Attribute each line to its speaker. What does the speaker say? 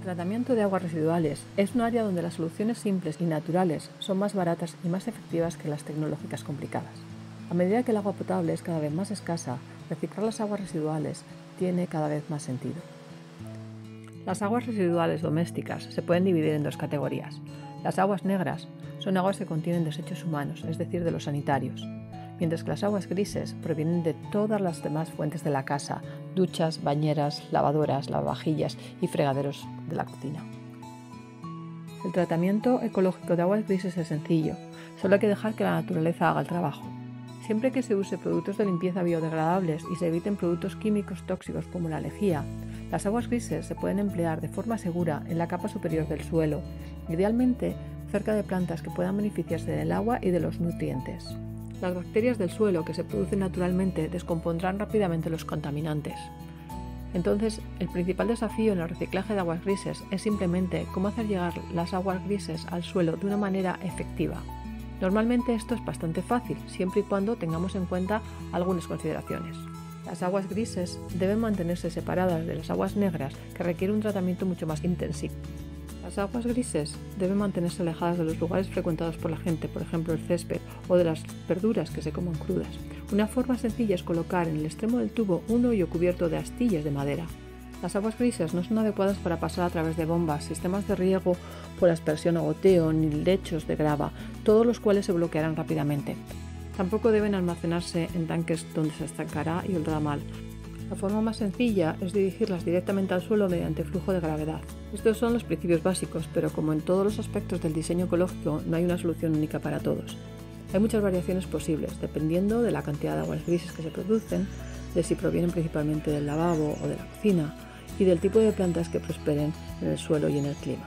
Speaker 1: tratamiento de aguas residuales es un área donde las soluciones simples y naturales son más baratas y más efectivas que las tecnológicas complicadas. A medida que el agua potable es cada vez más escasa, reciclar las aguas residuales tiene cada vez más sentido. Las aguas residuales domésticas se pueden dividir en dos categorías. Las aguas negras son aguas que contienen desechos humanos, es decir, de los sanitarios, mientras que las aguas grises provienen de todas las demás fuentes de la casa, duchas, bañeras, lavadoras, lavavajillas y fregaderos de la cocina. El tratamiento ecológico de aguas grises es sencillo, solo hay que dejar que la naturaleza haga el trabajo. Siempre que se use productos de limpieza biodegradables y se eviten productos químicos tóxicos como la lejía, las aguas grises se pueden emplear de forma segura en la capa superior del suelo, idealmente cerca de plantas que puedan beneficiarse del agua y de los nutrientes. Las bacterias del suelo que se producen naturalmente descompondrán rápidamente los contaminantes. Entonces, el principal desafío en el reciclaje de aguas grises es simplemente cómo hacer llegar las aguas grises al suelo de una manera efectiva. Normalmente esto es bastante fácil, siempre y cuando tengamos en cuenta algunas consideraciones. Las aguas grises deben mantenerse separadas de las aguas negras, que requieren un tratamiento mucho más intensivo. Las aguas grises deben mantenerse alejadas de los lugares frecuentados por la gente, por ejemplo el césped, o de las verduras que se coman crudas. Una forma sencilla es colocar en el extremo del tubo un hoyo cubierto de astillas de madera. Las aguas grises no son adecuadas para pasar a través de bombas, sistemas de riego por aspersión o goteo, ni lechos de grava, todos los cuales se bloquearán rápidamente. Tampoco deben almacenarse en tanques donde se estancará y oldrá mal, la forma más sencilla es dirigirlas directamente al suelo mediante flujo de gravedad. Estos son los principios básicos, pero como en todos los aspectos del diseño ecológico, no hay una solución única para todos. Hay muchas variaciones posibles, dependiendo de la cantidad de aguas grises que se producen, de si provienen principalmente del lavabo o de la cocina, y del tipo de plantas que prosperen en el suelo y en el clima.